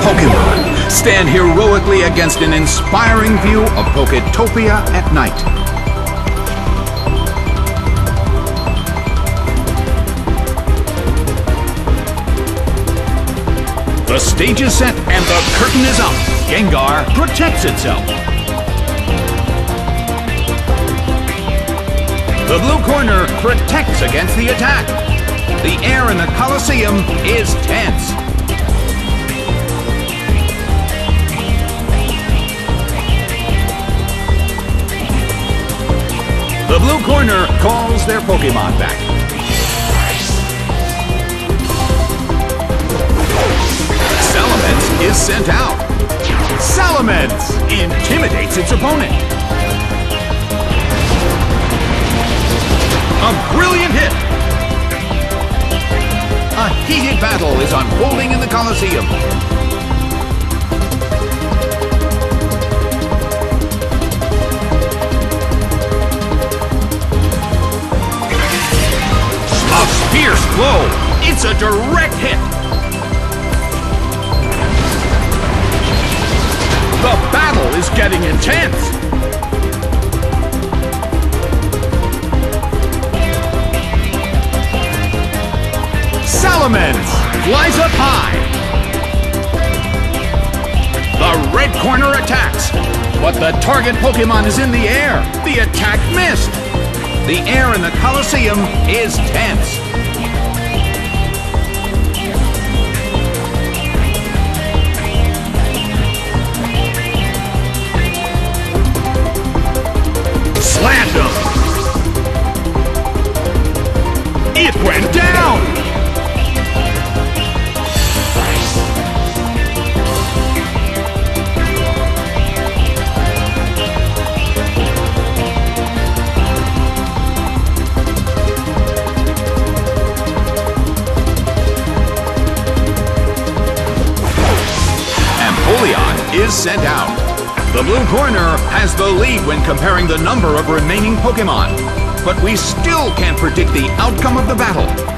Pokemon stand heroically against an inspiring view of Poketopia at night. The stage is set and the curtain is up. Gengar protects itself. The blue corner protects against the attack. The air in the Colosseum is tense. The blue corner calls their Pokemon back. Salamence is sent out. Salamence intimidates its opponent. A brilliant hit! A heated battle is unfolding in the Colosseum. It's a direct hit! The battle is getting intense! Salamence flies up high. The red corner attacks, but the target Pokemon is in the air. The attack missed. The air in the Colosseum is tense. Sent out. The blue corner has the lead when comparing the number of remaining Pokemon, but we still can't predict the outcome of the battle.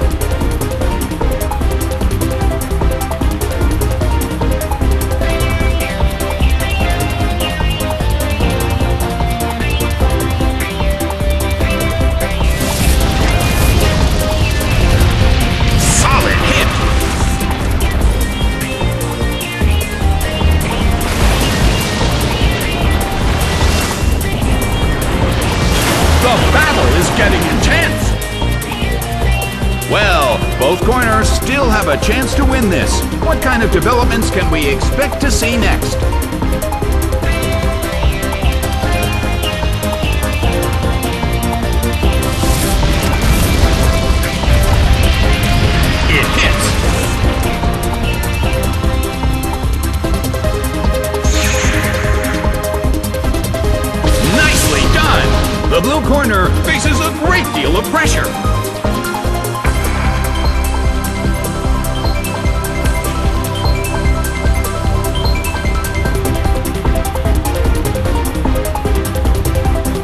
Getting! Well, both corners still have a chance to win this. What kind of developments can we expect to see next? The blue corner faces a great deal of pressure.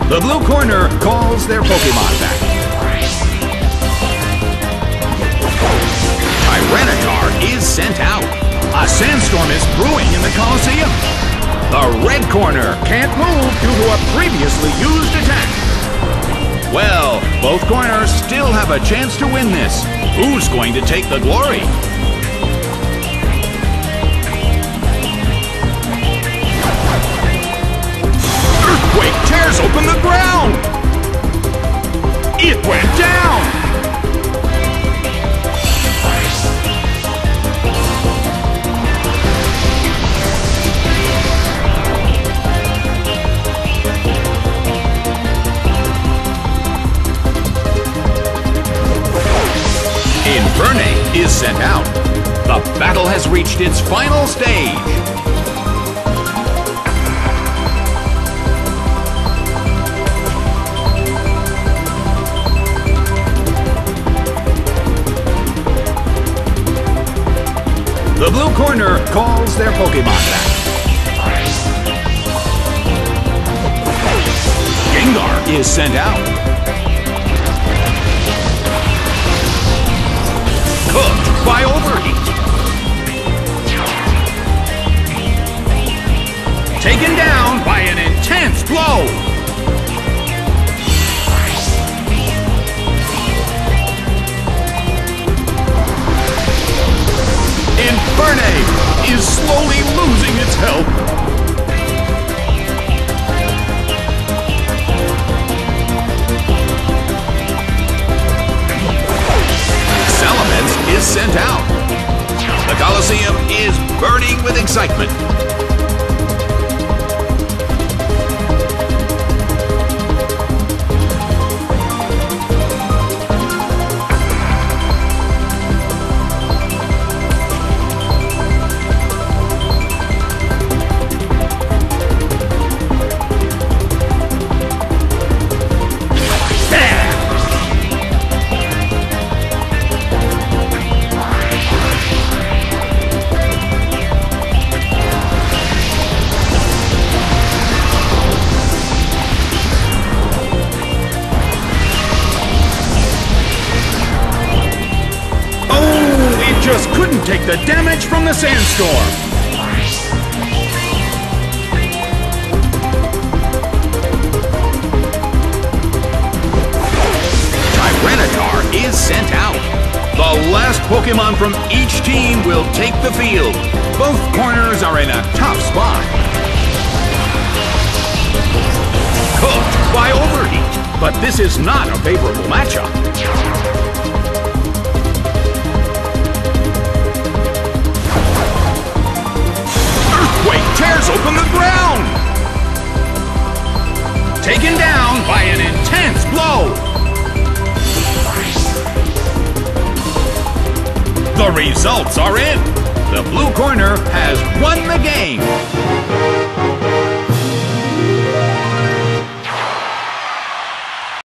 The blue corner calls their Pokemon back. Tyranitar is sent out. A sandstorm is brewing in the Colosseum. The red corner can't move due to a previously used attack. Well, both corners still have a chance to win this. Who's going to take the glory? Earthquake tears open the ground! Infernape is sent out. The battle has reached its final stage. The blue corner calls their Pokemon back. Gengar is sent out. cooked by overheat. Taken down by an intense blow. Colosseum is burning with excitement. Couldn't take the damage from the sandstorm. Tyranitar is sent out. The last Pokemon from each team will take the field. Both corners are in a tough spot. Cooked by overheat, but this is not a favorable matchup. Open the ground! Taken down by an intense blow! The results are in! The blue corner has won the game!